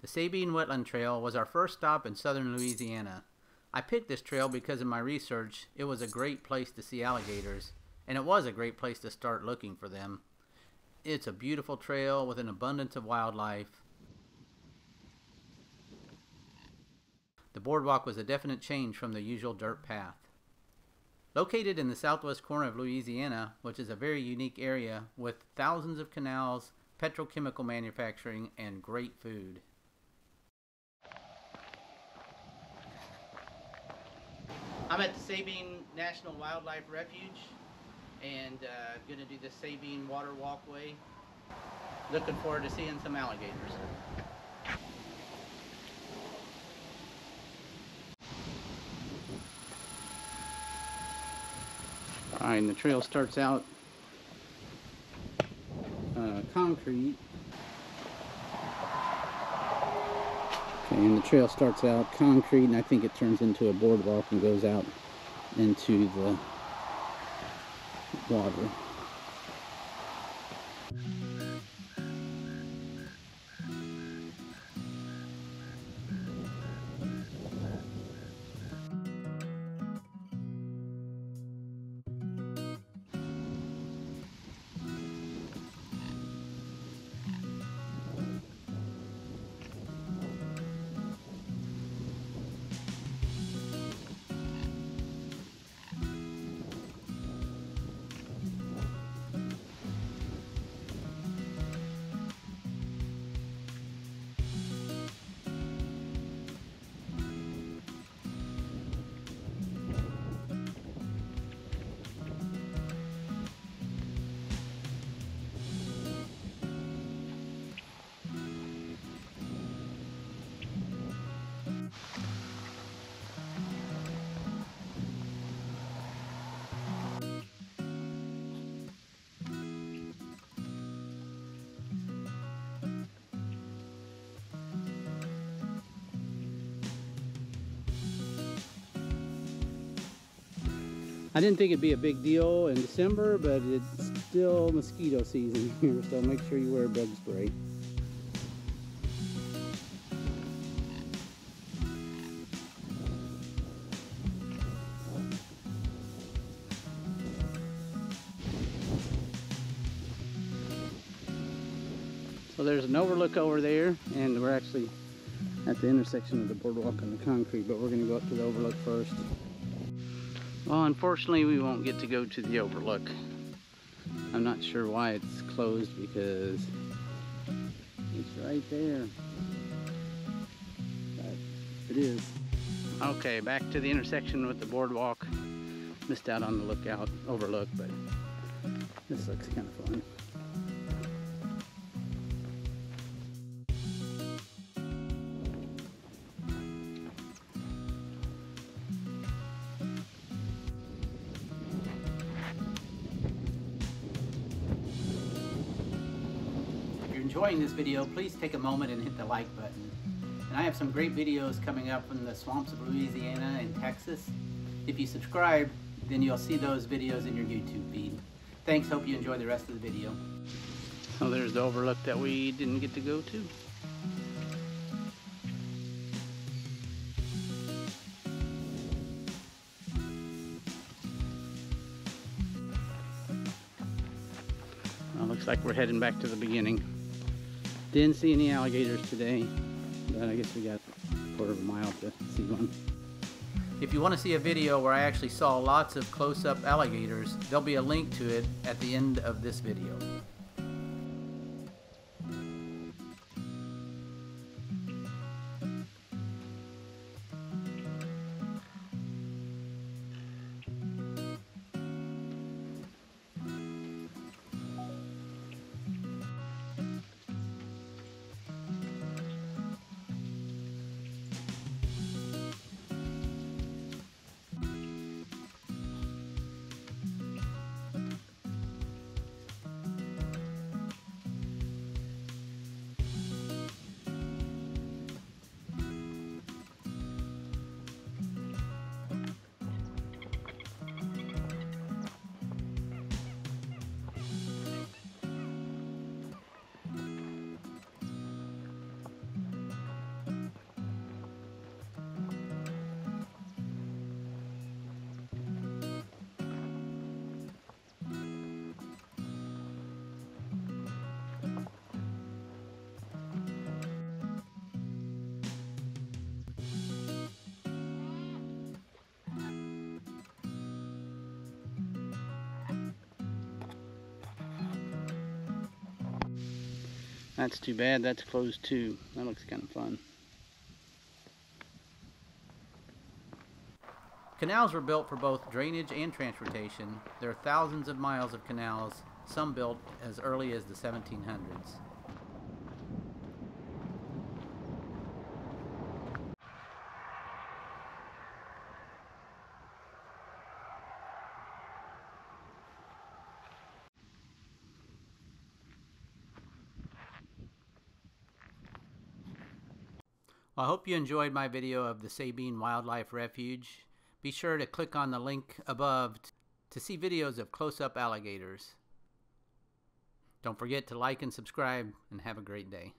The Sabine Wetland Trail was our first stop in southern Louisiana. I picked this trail because in my research it was a great place to see alligators, and it was a great place to start looking for them. It's a beautiful trail with an abundance of wildlife. The boardwalk was a definite change from the usual dirt path. Located in the southwest corner of Louisiana, which is a very unique area with thousands of canals, petrochemical manufacturing, and great food. I'm at the Sabine National Wildlife Refuge and uh, going to do the Sabine Water Walkway. Looking forward to seeing some alligators. Alright, and the trail starts out uh, concrete. And the trail starts out concrete, and I think it turns into a boardwalk and goes out into the water. I didn't think it'd be a big deal in December, but it's still mosquito season here, so make sure you wear bug spray. So there's an overlook over there, and we're actually at the intersection of the boardwalk and the concrete, but we're going to go up to the overlook first. Well, unfortunately, we won't get to go to the overlook. I'm not sure why it's closed because it's right there. But it is. Okay, back to the intersection with the boardwalk. Missed out on the lookout overlook, but this looks kind of fun. Enjoying this video, please take a moment and hit the like button. And I have some great videos coming up from the swamps of Louisiana and Texas. If you subscribe, then you'll see those videos in your YouTube feed. Thanks, hope you enjoy the rest of the video. So there's the overlook that we didn't get to go to. Looks like we're heading back to the beginning. Didn't see any alligators today, but I guess we got a quarter of a mile to see one. If you want to see a video where I actually saw lots of close-up alligators, there'll be a link to it at the end of this video. That's too bad. That's closed too. That looks kind of fun. Canals were built for both drainage and transportation. There are thousands of miles of canals, some built as early as the 1700s. Well, I hope you enjoyed my video of the Sabine Wildlife Refuge. Be sure to click on the link above to see videos of close-up alligators. Don't forget to like and subscribe and have a great day.